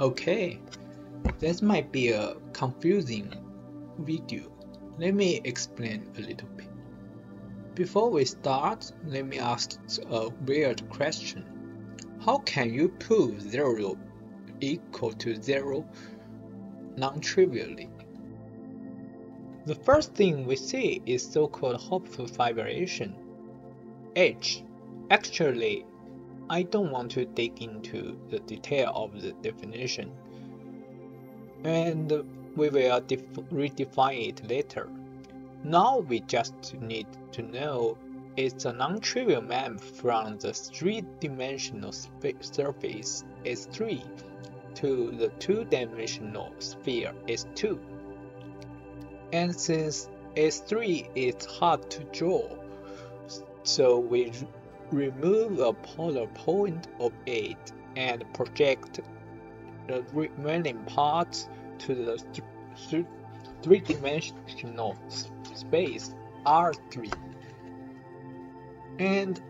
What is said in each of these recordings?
Okay, this might be a confusing video. Let me explain a little bit. Before we start, let me ask a weird question. How can you prove 0 equal to 0 non-trivially? The first thing we see is so-called Hopf fibration. H. Actually, I don't want to dig into the detail of the definition, and we will redefine it later. Now we just need to know it's a non-trivial map from the three-dimensional surface S3 to the two-dimensional sphere S2. And since S3 is hard to draw, so we remove a polar point of it and project the remaining parts to the three-dimensional space R3. And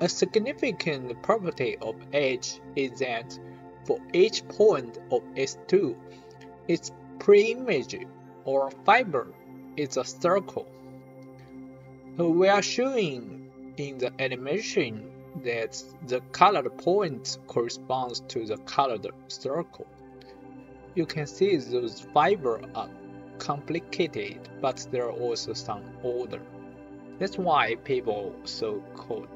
a significant property of H is that for each point of S2, its preimage or fiber is a circle. So we are showing in the animation that the colored point corresponds to the colored circle. You can see those fibers are complicated, but there are also some order. That's why people so called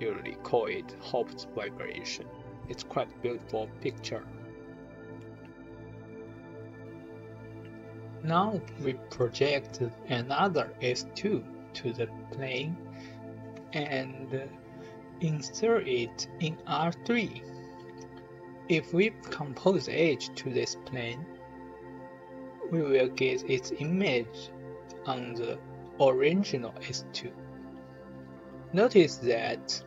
usually call it Hopf fibration. It's quite beautiful picture. Now we project another S2 to the plane and insert it in R3. If we compose H to this plane, we will get its image on the original S2. Notice that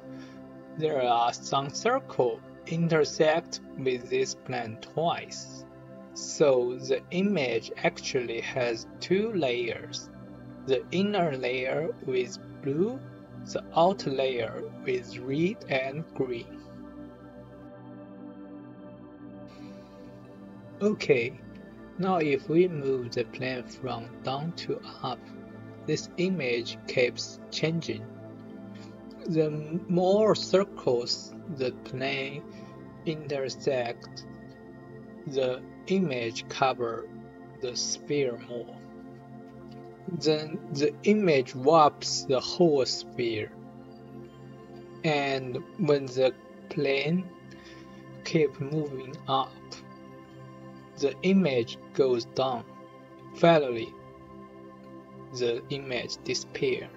there are some circles intersect with this plane twice. So the image actually has two layers. The inner layer with blue, the outer layer with red and green. Okay, now if we move the plane from down to up, this image keeps changing. The more circles the plane intersect, the image cover the sphere more. Then the image warps the whole sphere. And when the plane keep moving up, the image goes down. Finally, the image disappears.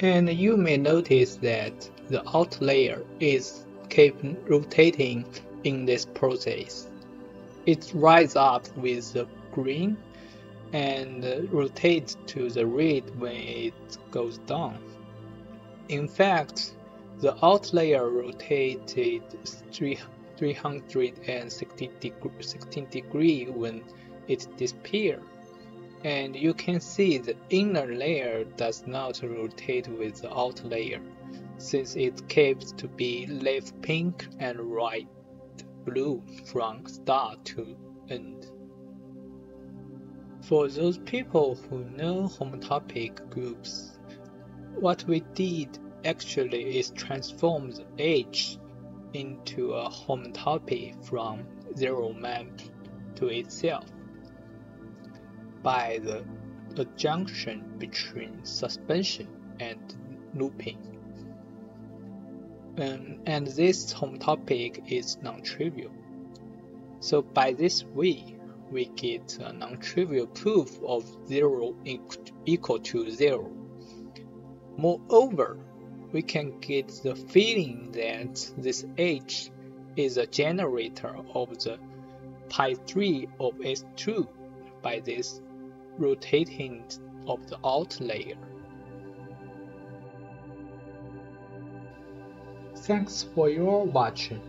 And you may notice that the outer layer is keep rotating in this process. It rises up with the green and rotates to the red when it goes down. In fact, the outer layer rotated 360 degrees when it disappeared and you can see the inner layer does not rotate with the outer layer, since it keeps to be left pink and right blue from start to end. For those people who know homotopic groups, what we did actually is transform the H into a homotopy from zero map to itself by the adjunction between suspension and looping. Um, and this homotopy is non-trivial. So by this way, we get a non-trivial proof of 0 equal to 0. Moreover, we can get the feeling that this H is a generator of the pi 3 of S2 by this rotating of the outer layer. Thanks for your watching.